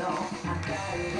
No, I got it.